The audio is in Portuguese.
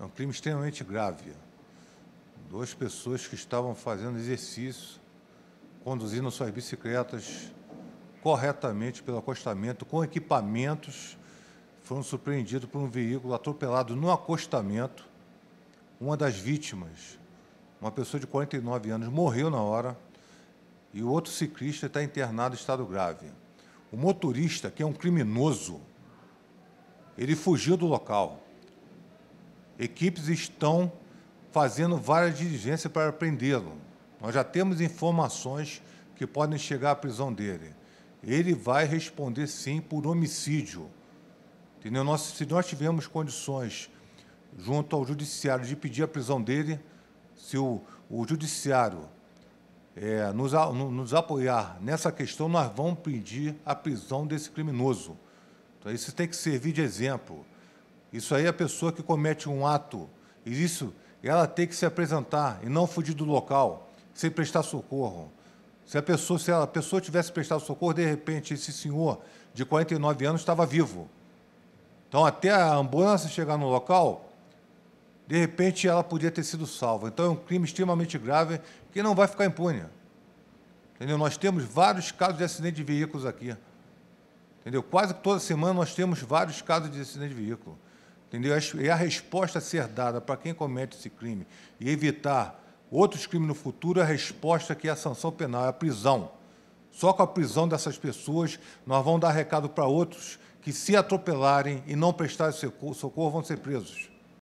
É um crime extremamente grave. Duas pessoas que estavam fazendo exercício, conduzindo suas bicicletas corretamente pelo acostamento, com equipamentos, foram surpreendidos por um veículo atropelado no acostamento. Uma das vítimas, uma pessoa de 49 anos, morreu na hora e o outro ciclista está internado em estado grave. O motorista, que é um criminoso, ele fugiu do local. Equipes estão fazendo várias diligências para prendê-lo. Nós já temos informações que podem chegar à prisão dele. Ele vai responder sim por homicídio. Entendeu? Nós, se nós tivermos condições junto ao judiciário de pedir a prisão dele, se o, o judiciário é, nos, nos apoiar nessa questão, nós vamos pedir a prisão desse criminoso. Então, isso tem que servir de exemplo. Isso aí é a pessoa que comete um ato, e isso ela tem que se apresentar e não fugir do local, sem prestar socorro. Se a pessoa, se a pessoa tivesse prestado socorro, de repente esse senhor de 49 anos estava vivo. Então, até a ambulância chegar no local, de repente ela podia ter sido salva. Então, é um crime extremamente grave que não vai ficar impune. Entendeu? Nós temos vários casos de acidente de veículos aqui. Entendeu? Quase toda semana nós temos vários casos de acidente de veículo. Entendeu? E a resposta a ser dada para quem comete esse crime e evitar outros crimes no futuro, a resposta que é a sanção penal, é a prisão. Só com a prisão dessas pessoas, nós vamos dar recado para outros que, se atropelarem e não prestarem socorro, vão ser presos.